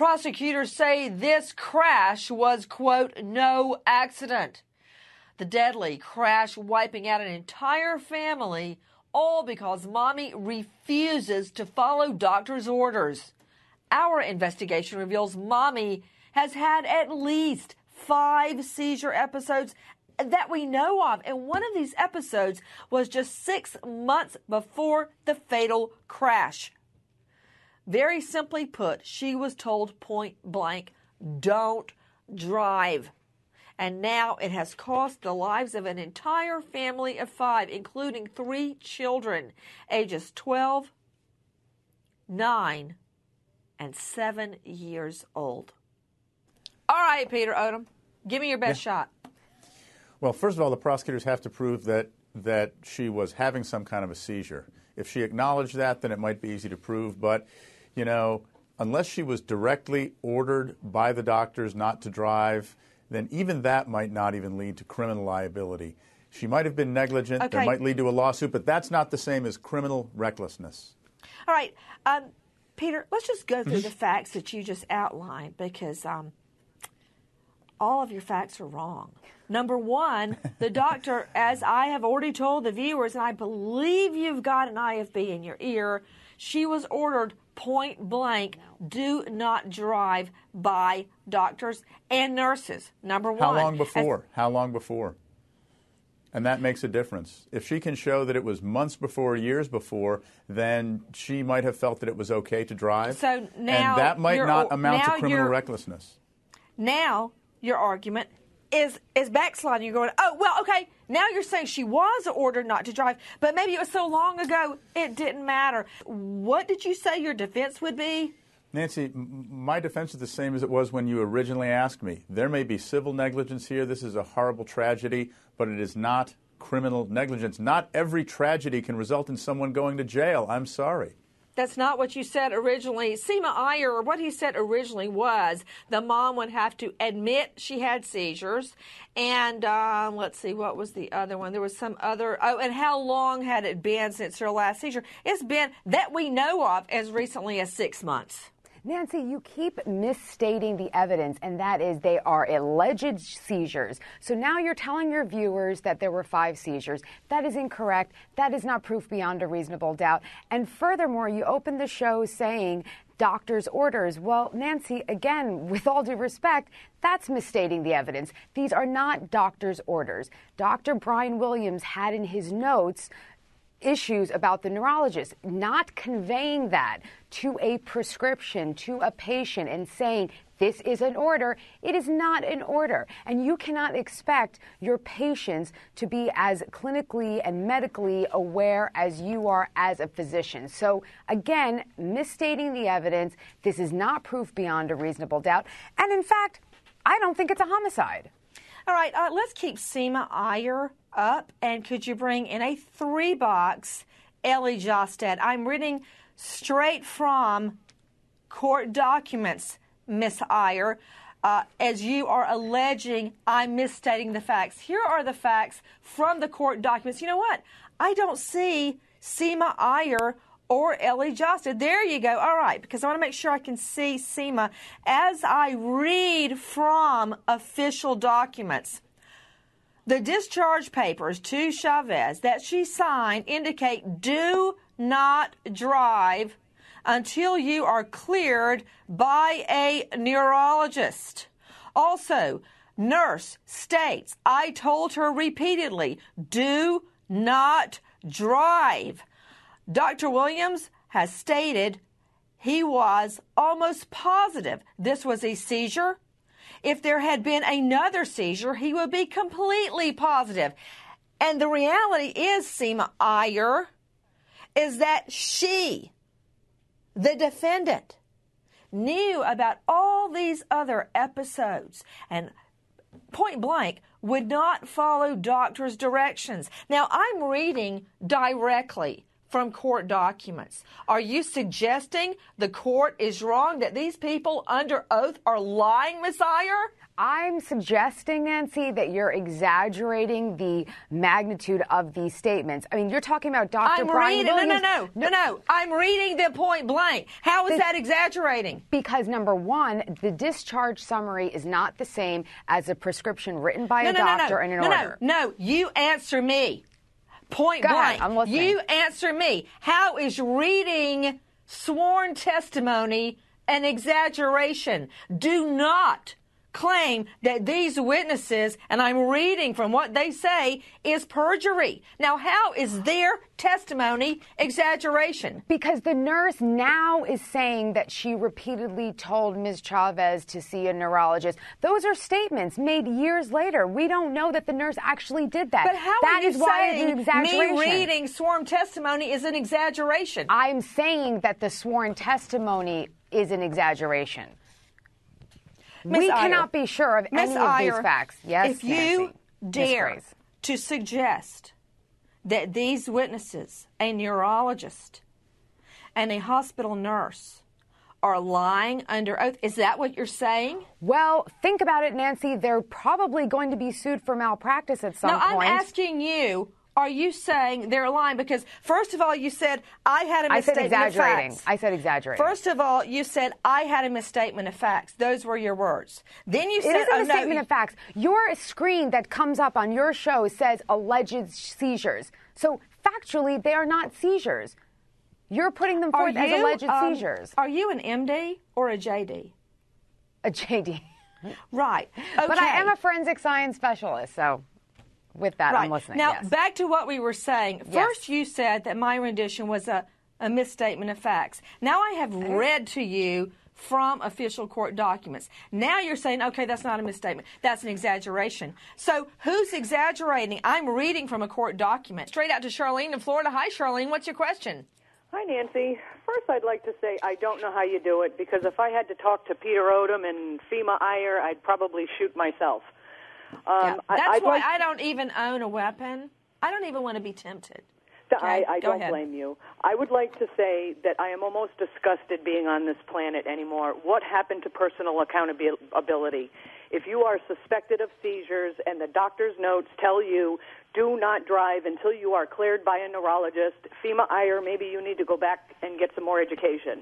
Prosecutors say this crash was, quote, no accident. The deadly crash wiping out an entire family, all because mommy refuses to follow doctor's orders. Our investigation reveals mommy has had at least five seizure episodes that we know of. And one of these episodes was just six months before the fatal crash. Very simply put, she was told point blank, don't drive. And now it has cost the lives of an entire family of five, including three children, ages 12, 9, and 7 years old. All right, Peter Odom, give me your best yeah. shot. Well, first of all, the prosecutors have to prove that that she was having some kind of a seizure. If she acknowledged that, then it might be easy to prove. But, you know, unless she was directly ordered by the doctors not to drive, then even that might not even lead to criminal liability. She might have been negligent. Okay. There might lead to a lawsuit, but that's not the same as criminal recklessness. All right. Um, Peter, let's just go through mm-hmm. the facts that you just outlined because um, all of your facts are wrong. Number one, the doctor, as I have already told the viewers, and I believe you've got an IFB in your ear, she was ordered point blank do not drive by doctors and nurses. Number one. How long before? How long before? And that makes a difference. If she can show that it was months before, years before, then she might have felt that it was okay to drive. So now and that might not amount to criminal recklessness. Now your argument is is backsliding. You're going, oh well, okay. Now you're saying she was ordered not to drive, but maybe it was so long ago it didn't matter. What did you say your defense would be? Nancy, my defense is the same as it was when you originally asked me. There may be civil negligence here. This is a horrible tragedy, but it is not criminal negligence. Not every tragedy can result in someone going to jail. I'm sorry. That's not what you said originally. Seema Iyer, what he said originally was the mom would have to admit she had seizures. And uh, let's see, what was the other one? There was some other. Oh, and how long had it been since her last seizure? It's been, that we know of, as recently as six months. Nancy, you keep misstating the evidence, and that is they are alleged seizures. So now you're telling your viewers that there were five seizures. That is incorrect. That is not proof beyond a reasonable doubt. And furthermore, you opened the show saying doctor's orders. Well, Nancy, again, with all due respect, that's misstating the evidence. These are not doctor's orders. Dr. Brian Williams had in his notes issues about the neurologist, not conveying that to a prescription, to a patient, and saying, this is an order. It is not an order. And you cannot expect your patients to be as clinically and medically aware as you are as a physician. So, again, misstating the evidence. This is not proof beyond a reasonable doubt. And in fact, I don't think it's a homicide. All right, uh, let's keep Seema Iyer up. And could you bring in a three box Ellie Jostad? I'm reading straight from court documents, Miss Iyer. Uh, as you are alleging I'm misstating the facts. Here are the facts from the court documents. You know what? I don't see Seema Iyer or Ellie Jostad. There you go. All right, because I want to make sure I can see Seema as I read from official documents. The discharge papers to Chavez that she signed indicate do not drive until you are cleared by a neurologist. Also, nurse states, I told her repeatedly, do not drive. Dr. Williams has stated he was almost positive this was a seizure if there had been another seizure, he would be completely positive. And the reality is, Seema Iyer, is that she, the defendant, knew about all these other episodes and point blank would not follow doctor's directions. Now, I'm reading directly from court documents. Are you suggesting the court is wrong that these people under oath are lying, Miss Iyer? I'm suggesting, Nancy, that you're exaggerating the magnitude of these statements. I mean, you're talking about Dr. I'm Brian reading. Williams. No, no, no, no, no. I'm reading them point blank. How is This- that exaggerating? Because number one, the discharge summary is not the same as a prescription written by No, a no, no, doctor no, and an no, order. no, no. You answer me. Point Go ahead, blank. Listening. You answer me. How is reading sworn testimony an exaggeration? Do not claim that these witnesses, and I'm reading from what they say, is perjury. Now, how is their testimony exaggeration? Because the nurse now is saying that she repeatedly told Ms. Chavez to see a neurologist. Those are statements made years later. We don't know that the nurse actually did that. But how That is why it's an exaggeration. me reading sworn testimony is an exaggeration? I'm saying that the sworn testimony is an exaggeration. Miss we Iyer. cannot be sure of Miss any of these facts. Yes, if you dare to suggest that these witnesses, a neurologist and a hospital nurse, are lying under oath, is that what you're saying? Well, think about it, Nancy. They're probably going to be sued for malpractice at some point. no, I'm asking you. Are you saying they're lying? Because first of all, you said I had a I said misstatement of facts. I said exaggerating. First of all, you said I had a misstatement of facts. Those were your words. Then you It said, isn't oh, a no, statement of facts. Your screen that comes up on your show says alleged seizures. So factually, they are not seizures. You're putting them forth as alleged um, seizures. Are you an MD or a JD? A JD. Right. But I am a forensic science specialist, so with that, right. I'm listening. Now, yes. back to what we were saying. Yes. First, you said that my rendition was a, a misstatement of facts. Now I have read to you from official court documents. Now you're saying, okay, that's not a misstatement. That's an exaggeration. So who's exaggerating? I'm reading from a court document. Straight out to Charlene in Florida. Hi, Charlene. What's your question? Hi, Nancy. First, I'd like to say I don't know how you do it because if I had to talk to Peter Odom and Seema Iyer, I'd probably shoot myself. Um, Yeah, that's I'd why like- I don't even own a weapon. I don't even want to be tempted. I, Okay, I go don't ahead. blame you. I would like to say that I am almost disgusted being on this planet anymore. What happened to personal accountability? If you are suspected of seizures and the doctor's notes tell you do not drive until you are cleared by a neurologist, Seema Iyer, maybe you need to go back and get some more education.